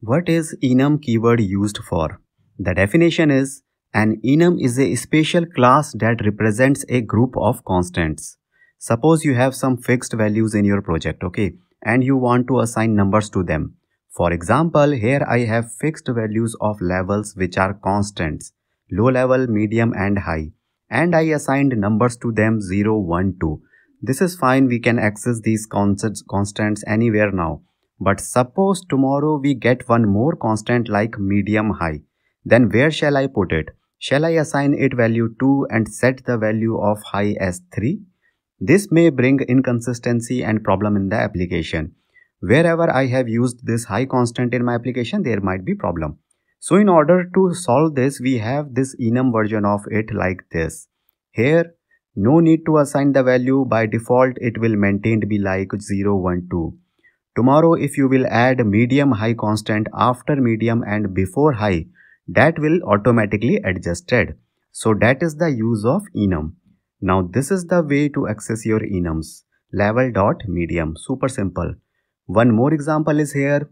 What is enum keyword used for? The definition is an enum is a special class that represents a group of constants. Suppose you have some fixed values in your project, okay, and you want to assign numbers to them. For example, here I have fixed values of levels which are constants, low level, medium and high, and I assigned numbers to them 0, 1, 2. This is fine, we can access these constants, anywhere now. But suppose tomorrow we get one more constant like medium high. Then where shall I put it? Shall I assign it value 2 and set the value of high as 3? This may bring inconsistency and problem in the application. Wherever I have used this high constant in my application, there might be problem. So in order to solve this, we have this enum version of it like this. Here, no need to assign the value. By default, it will maintain to be like 0, 1, 2. Tomorrow, if you will add medium high constant after medium and before high, that will automatically adjusted. So that is the use of enum. Now this is the way to access your enums. Level dot medium. Super simple. One more example is here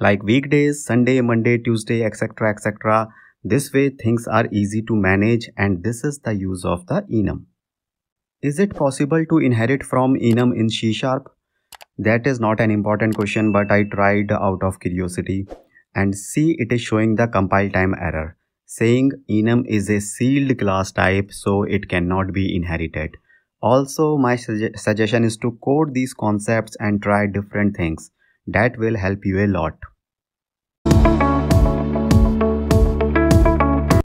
like weekdays, Sunday, Monday, Tuesday, etc. etc. This way things are easy to manage and this is the use of the enum. Is it possible to inherit from enum in C Sharp? That is not an important question but I tried out of curiosity and see it is showing the compile time error saying enum is a sealed class type so it cannot be inherited. Also my suggestion is to code these concepts and try different things that will help you a lot.